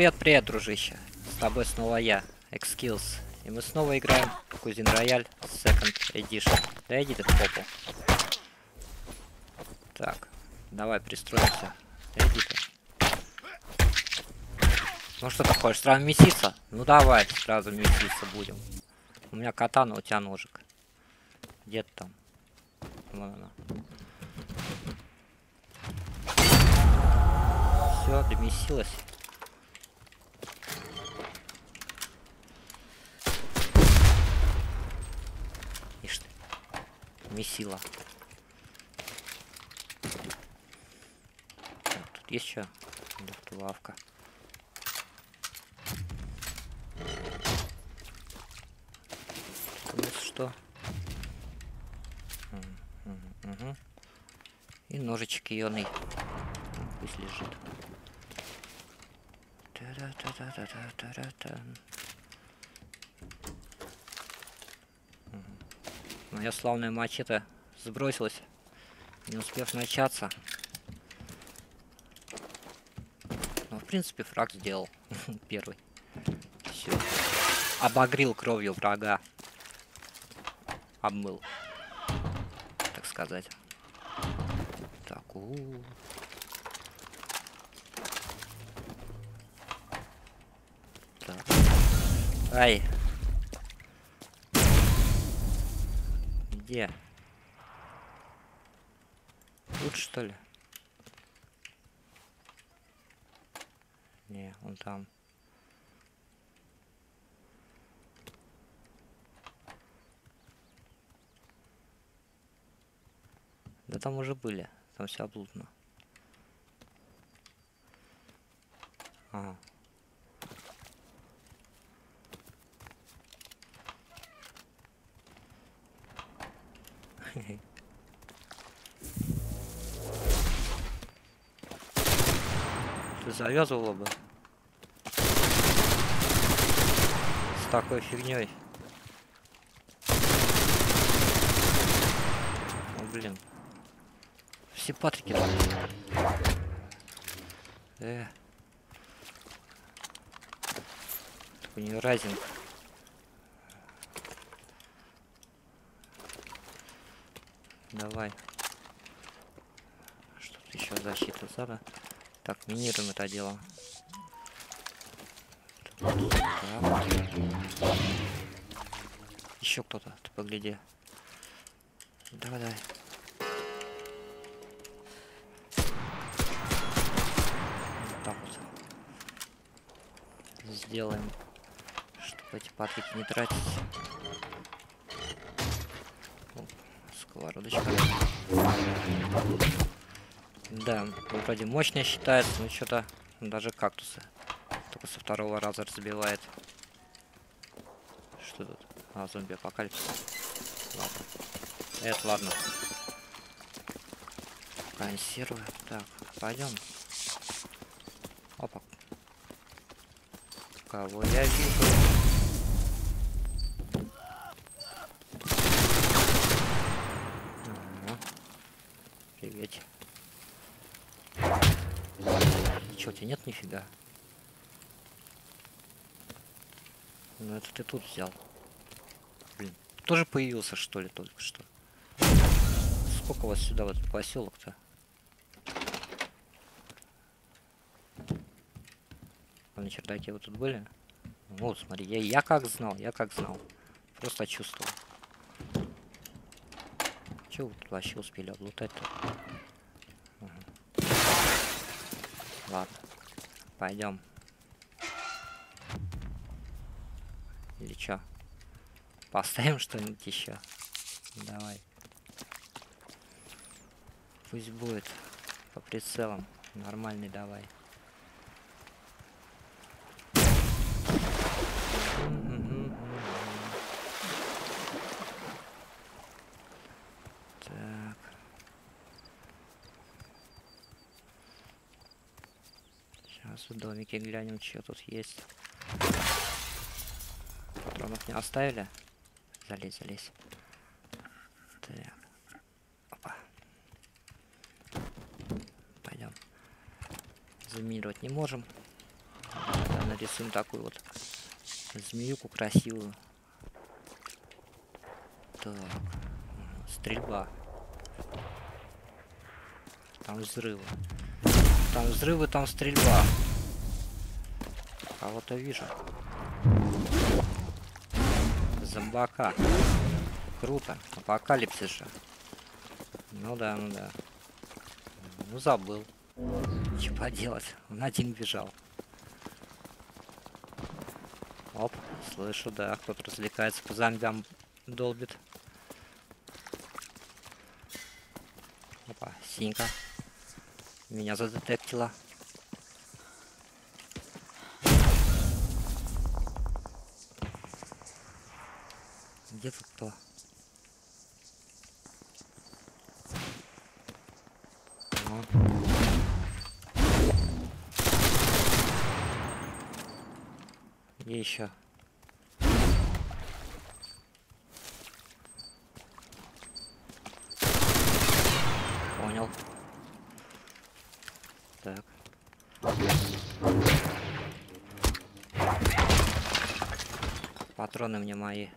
Привет, привет, дружище. С тобой снова я, Xkills. И мы снова играем в Кузин Рояль Second Edition. Да иди ты в попу. Так, давай пристроимся. Да иди ты. Ну что ты хочешь, сразу меситься? Ну давай, сразу меситься будем. У меня катана, у тебя ножик. Где ты там? Вон она. Все, домесилась. Ишь ты. Месила. Так, тут есть что? Лавка. Тут у нас что? Мгм. И ножичек ионный. Пусть лежит. Та-да-та-та-та-та-та-та. Моя славная мачете сбросилась, не успев начаться. Ну, в принципе, фраг сделал первый. Все. Обогрил кровью врага. Обмыл. Так сказать. Так, у, -у, -у. Так. Ай. Где? Тут что ли? Не, он там. Да там уже были. Там все облудно. Ага. Ты завязывала бы. С такой фигней. О, блин. Все патрики. Э. Такой не разин. Давай. Что тут еще защита зада? Так, минируем это дело. Еще кто-то, ты погляди. Давай, давай. Вот так вот. Сделаем, чтобы эти патрики не тратить. Оп, сковородочка. Да, вроде мощная считается, но что-то даже кактусы только со второго раза разбивает. Что тут? А, зомби апокалипсис. Ладно. Это ладно. Консервы. Так, пойдем. Опа. Кого я вижу? Привет. Чё, у тебя нет нифига? Ну это ты тут взял. Блин, тоже появился что ли только что? Сколько вас сюда в этот поселок-то? На чердаке вы тут были? Вот, смотри, я, я как знал, я как знал. Просто чувствовал. Че вы тут вообще успели облутать-то? Ага. Ладно, пойдем. Или чё? Поставим что-нибудь еще. Давай. Пусть будет по прицелам. Нормальный давай. Так. Сейчас в домике глянем, что тут есть. Патронов не оставили? Залезь, залезь. Так. Опа. Пойдем. Заминировать не можем. Да. нарисуем такую вот змеюку красивую. Так, стрельба. Там взрывы. Там взрывы, там стрельба. Кого-то вижу. Зомбака. Круто. Апокалипсис же. Ну да, ну да. Ну забыл. Что поделать? Он один бежал. Оп, слышу, да, кто-то развлекается по зомбям долбит. Опа, синька. Меня задетектила. Где тут кто? Ну. Где еще? Понял. Так. Патроны мне мои.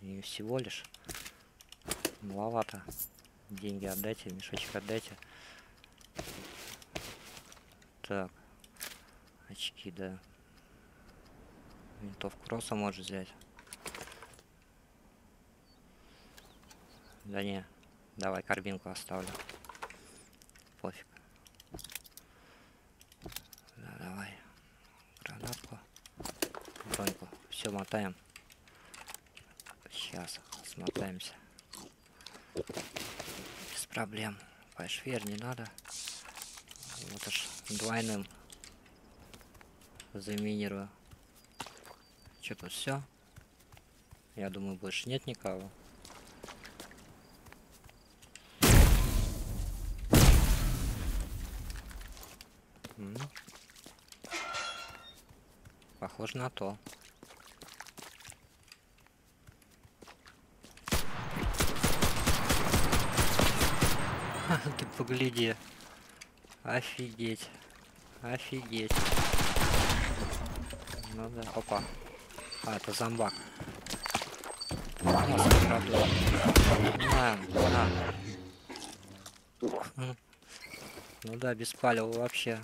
И всего лишь. Маловато. Деньги отдайте, мешочек отдайте. Так. Очки, да. Винтовку Роса можешь взять. Да не. Давай карбинку оставлю. Пофиг. Да, давай. Гранатку. Броньку. Все, мотаем. Сейчас смотаемся. Без проблем. Пошвер не надо. Вот аж двойным заминирую. Что тут все? Я думаю, больше нет никого. Похоже на то. Ха, Ты погляди. Офигеть. Офигеть. Ну да, опа. А, это зомбак. Украдут. На. Ну да, без палева вообще.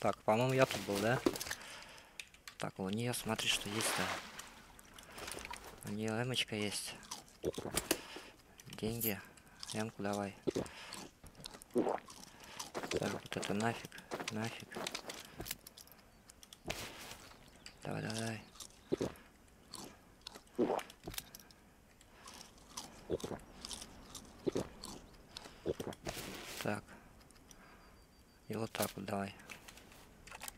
Так, по-моему, я тут был, да? Так, у нее смотри, что есть-то. У нее эмочка есть. Деньги. Эмку давай. Так, вот это нафиг. Нафиг. Давай, давай, давай. Так. И вот так вот давай.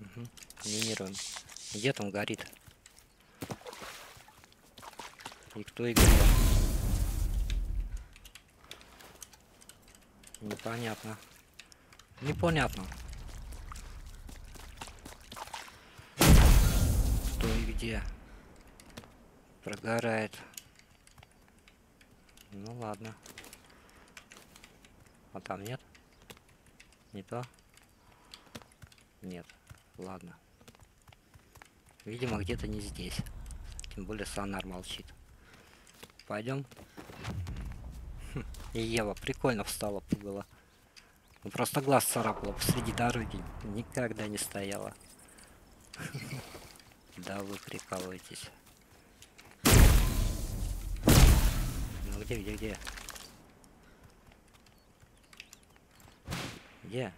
Угу. Минируем. Где там горит? И кто и Непонятно. Непонятно. Кто и где? Прогорает. Ну ладно. А там нет? Не то? Нет. Ладно. Видимо, где-то не здесь. Тем более сонар молчит. Пойдем. И Ева прикольно встала было. Ну, просто глаз царапала посреди дороги. Никогда не стояла. Да вы прикалываетесь. Ну где, где, где? Где?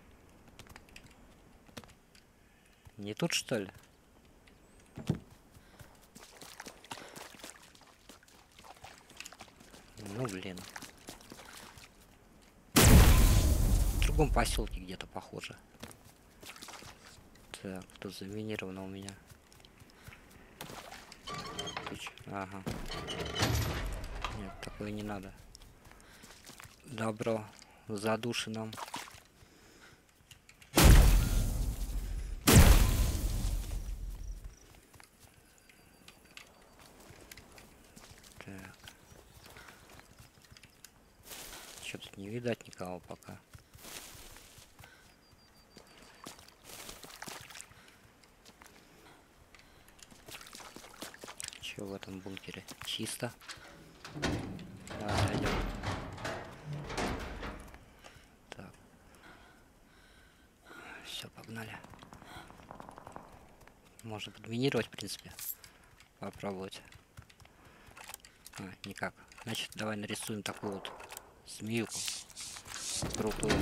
Не тут что ли? Ну блин. В другом поселке где-то похоже. Так, тут заминировано у меня. Ага. Нет, такое не надо. Добро задушенном. Так. Что тут не видать никого пока. Что в этом бункере? Чисто. Давай, зайдем. Так. Все, погнали. Можно подминировать, в принципе. Попробовать. А, никак. Значит, давай нарисуем такую вот змеюку. Крутую.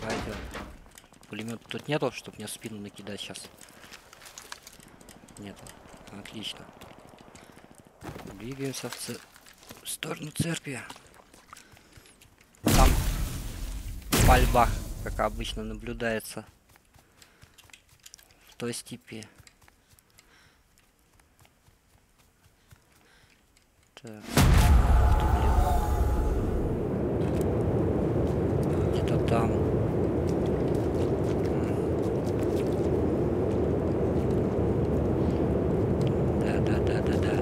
Пойдем. Пулемет тут нету, чтобы мне спину накидать сейчас. Нету. Отлично. Двигаемся в, ц... в сторону церкви. Там пальба, как обычно, наблюдается. В той степи. Так. Ух ты, блин. Где-то там. М. Да, да, да, да, да.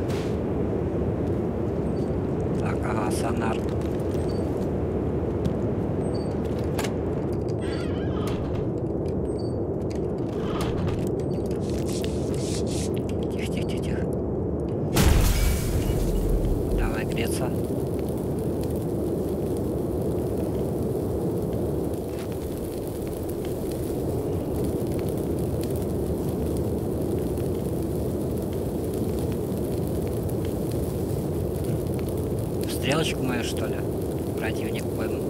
Так, ага, Стрелочку мою, что ли? Противник пойму.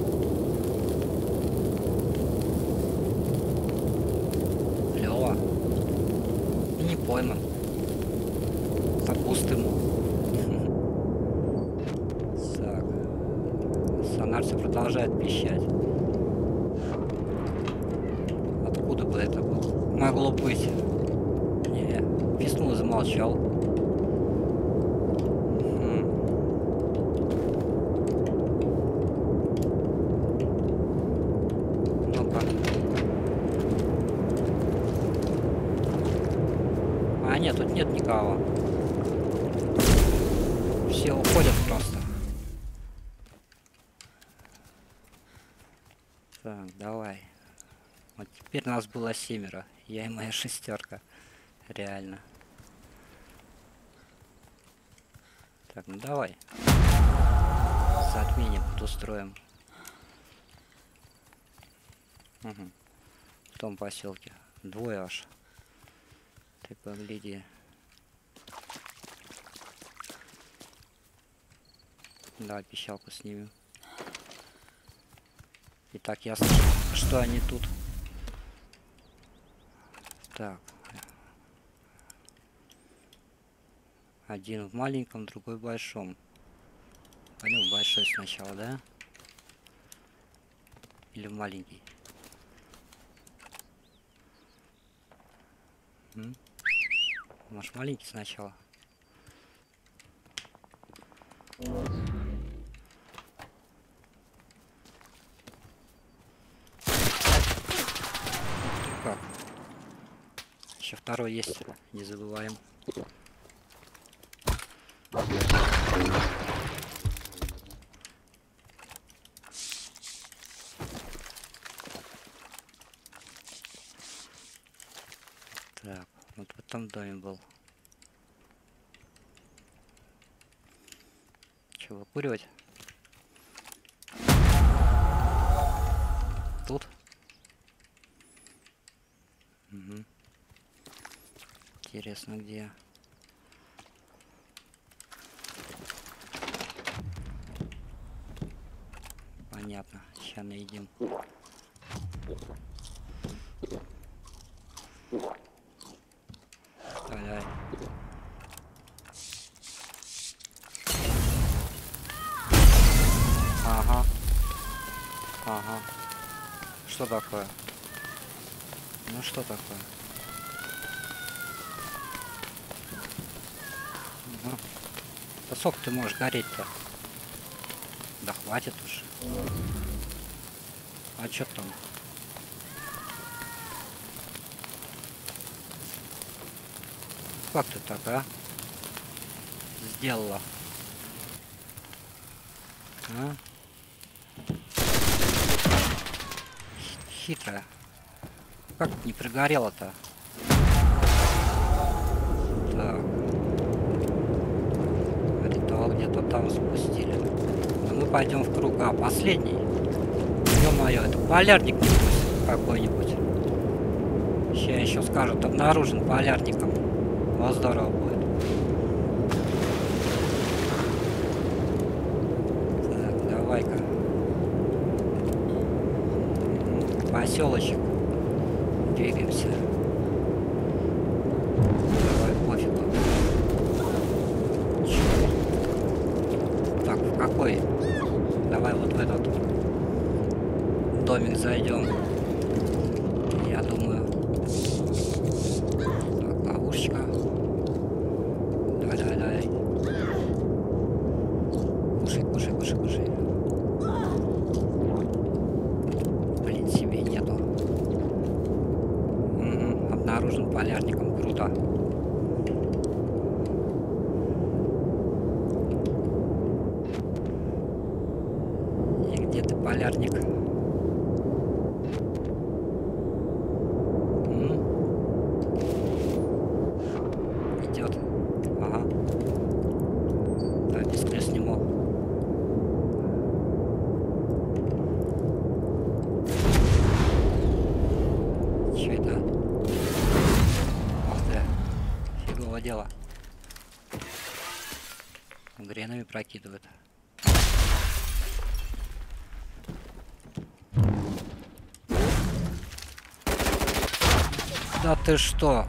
Лёва. Не пойман. Капуст ему. Так. Сонар все продолжает пищать. Откуда бы это было? Могло быть. Не, писнул и замолчал. Хм. Ну-ка. А, нет, тут нет никого. Все уходят просто. Так, давай. Вот теперь нас было семеро. Я и моя шестерка. Реально. Так, ну давай. Затмение устроим. Угу. В том поселке. Двое аж. Ты погляди. Да, пищалку снимем. Итак, ясно, что они тут. Так. Один в маленьком, другой в большом. Пойдем в большой сначала, да? Или в маленький? М? Может маленький сначала? Как? Еще второй есть, не забываем. Так, вот в этом доме был. Че, выкуривать? Тут? Интересно, где? Понятно. Сейчас найдем. Давай. Ага. Ага. Что такое? Ну что такое? Ну, сколько ты можешь гореть-то? Да хватит уж. А чё там? Как ты так, а? Сделала. А? Хи- Хитрая. Как не пригорела-то? Так. где-то там запустили. Но мы пойдем в круг. А, последний. Ё-моё, это полярник какой-нибудь. Сейчас еще скажут, обнаружен полярником. Вот здорово будет. Так, давай-ка. Поселочек. Двигаемся. Давай, пофигу. Чё? Так, в какой? Давай вот в этот домик зайдем. Я думаю. Так, ловушечка. Давай, давай, давай. Кушай, кушай, кушай, кушай. Блин, себе нету. Мгм, обнаружен полярником. Круто. И где ты, полярник? М? Идет. Ага. Так, дисплей сниму. Че это? Ох ты. Фигово дело. Гренами прокидывает. Да ты что?